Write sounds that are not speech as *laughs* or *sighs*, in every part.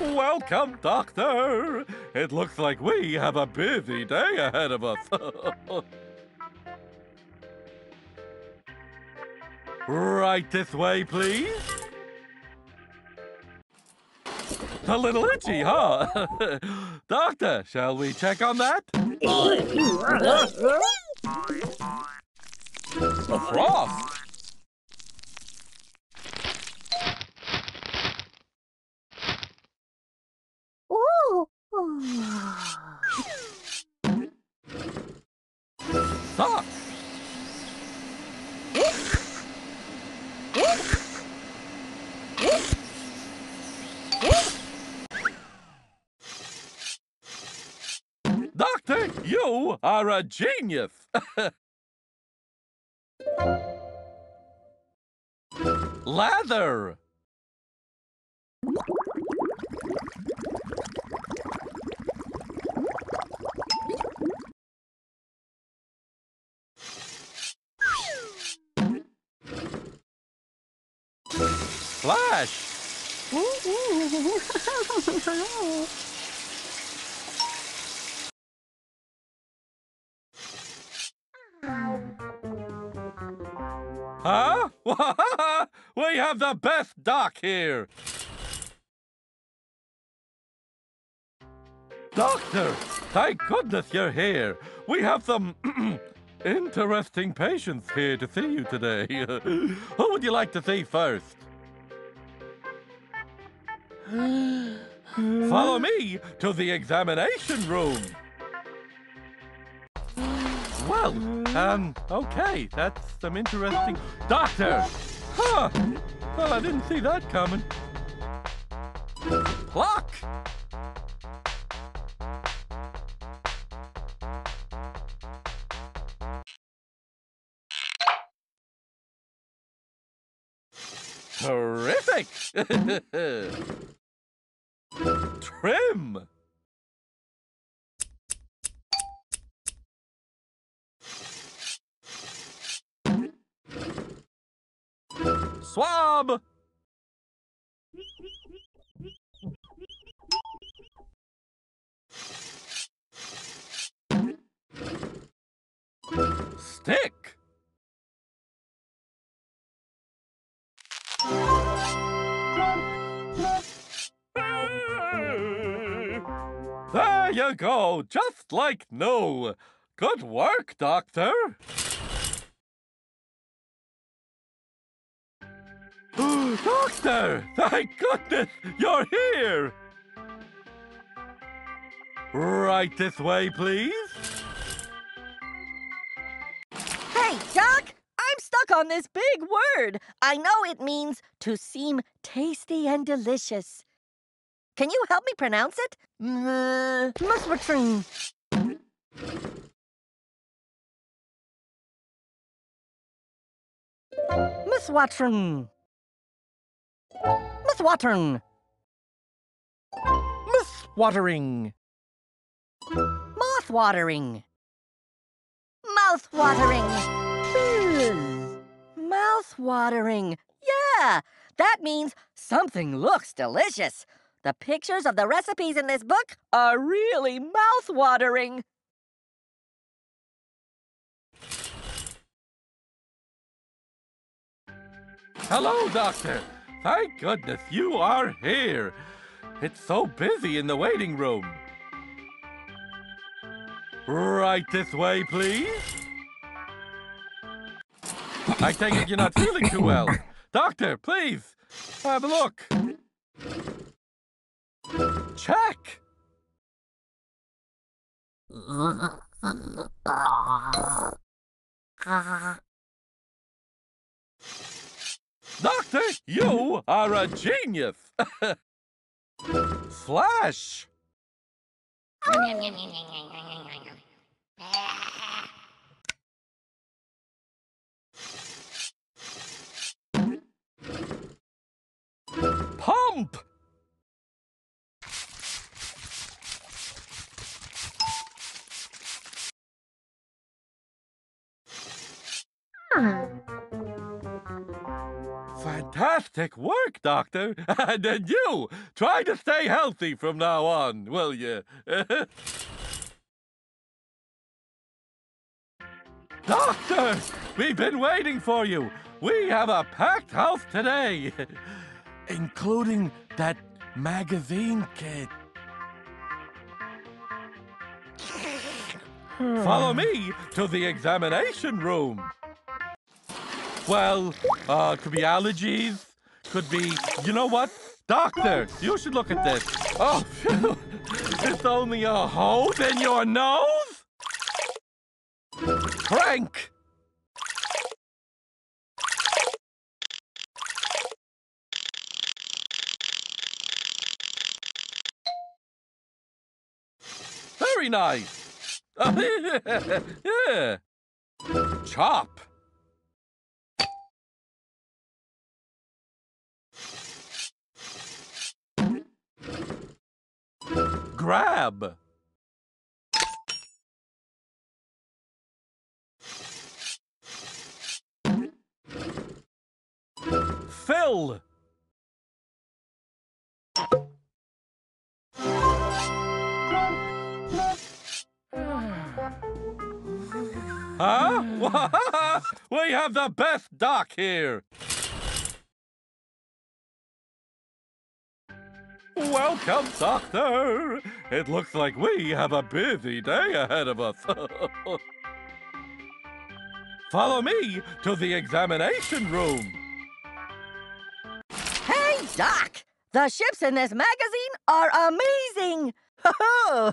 Welcome, Doctor. It looks like we have a busy day ahead of us. *laughs* right this way, please. A little itchy, huh? *laughs* Doctor, shall we check on that? *laughs* A frost. Doctor, you are a genius. *laughs* Lather. Flash. Huh? *laughs* we have the best doc here. Doctor, thank goodness you're here. We have some *clears throat* interesting patients here to see you today. *laughs* Who would you like to see first? Follow me to the examination room. Well, um, okay, that's some interesting... Doctor! Huh! Well, I didn't see that coming. Clock! Terrific! *laughs* Trim! Swab! Stick! You go, just like new. Good work, Doctor. *gasps* Doctor! Thank goodness you're here! Right this way, please. Hey, Doc! I'm stuck on this big word. I know it means to seem tasty and delicious. Can you help me pronounce it? Mmm, M- Muswatring. Muswatring. Muswatering. Mouth-watering. Moth-watering. Mouth-watering. Hmm. Mouth-watering. Yeah, that means something looks delicious. The pictures of the recipes in this book are really mouth-watering. Hello, Doctor. Thank goodness you are here. It's so busy in the waiting room. Right this way, please. I take it you're not feeling too well. *coughs* Doctor, please, have a look. Check. Doctor, you are a genius. *laughs* Flash! Jump! Fantastic work, Doctor. *laughs* And then you, try to stay healthy from now on, will you? *laughs* Doctor, we've been waiting for you. We have a packed house today, *laughs* including that magazine kit. *sighs* Follow me to the examination room. Well, uh, could be allergies, could be, you know what? Doctor, you should look at this. Oh, *laughs* it's only a hole in your nose? Frank! Very nice. *laughs* yeah. Chop. Grab. Fill. Huh? *laughs* we have the best doc here. Welcome, Doctor. It looks like we have a busy day ahead of us. *laughs* Follow me to the examination room. Hey, Doc! The ships in this magazine are amazing! *laughs*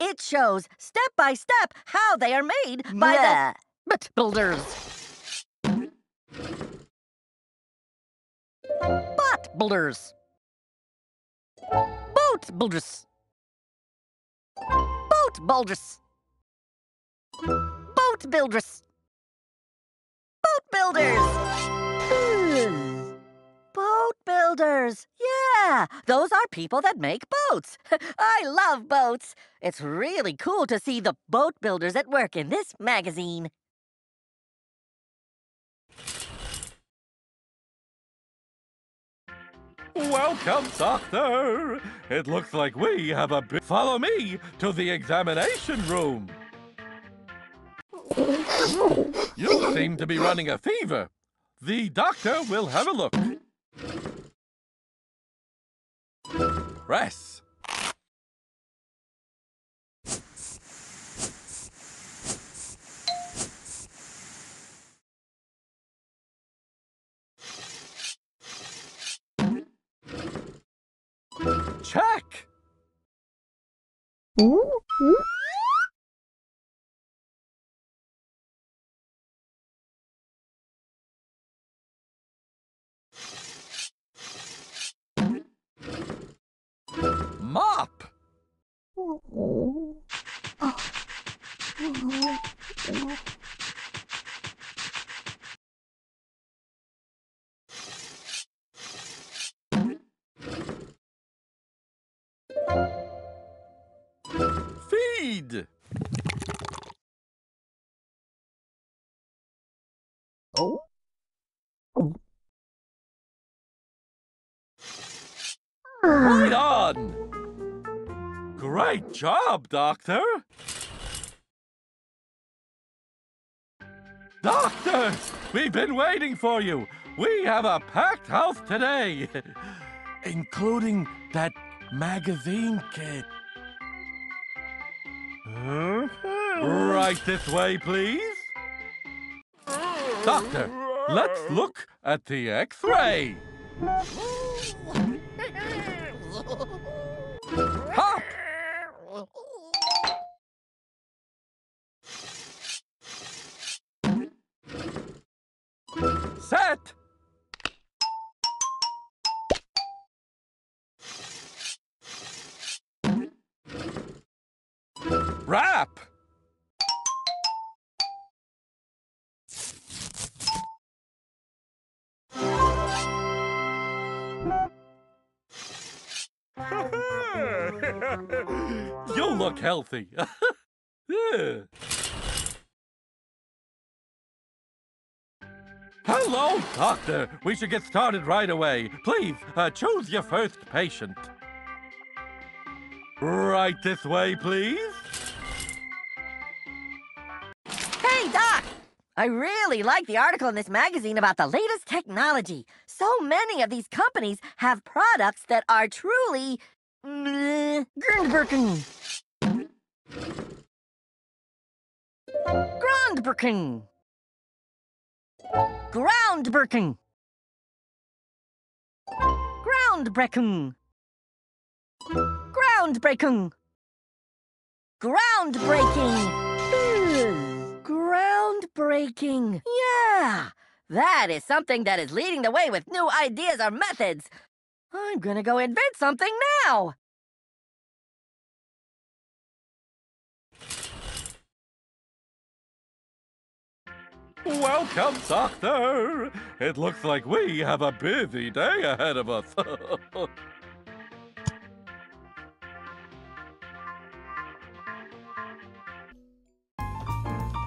it shows step by step how they are made by the but builders. Butt builders. Boat builders. Boat builders. Boat builders. Boat builders. Boat builders. Yeah, those are people that make boats. *laughs* I love boats. It's really cool to see the boat builders at work in this magazine. Welcome, Doctor. It looks like we have a bit. Follow me to the examination room. You seem to be running a fever. The doctor will have a look. Press. Check. Mop. Right on. Great job, Doctor. Doctor, we've been waiting for you. We have a packed house today, *laughs* including that magazine kit. Mm-hmm. Right this way, please. Doctor, let's look at the X-ray. *laughs* Hop! Set! Wrap! You look healthy. yeah. *laughs* Hello, doctor. We should get started right away. Please, uh, choose your first patient. Right this way, please. Hey, Doc! I really like the article in this magazine about the latest technology. So many of these companies have products that are truly. Groundbreaking. Groundbreaking. Groundbreaking. Groundbreaking. Groundbreaking. Groundbreaking. Groundbreaking. Yeah. That is something that is leading the way with new ideas or methods. I'm gonna go invent something now. Welcome, doctor. It looks like we have a busy day ahead of us. *laughs*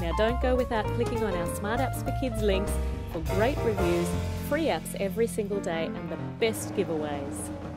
Now, don't go without clicking on our Smart Apps for Kids links for great reviews, free apps every single day, and the best giveaways.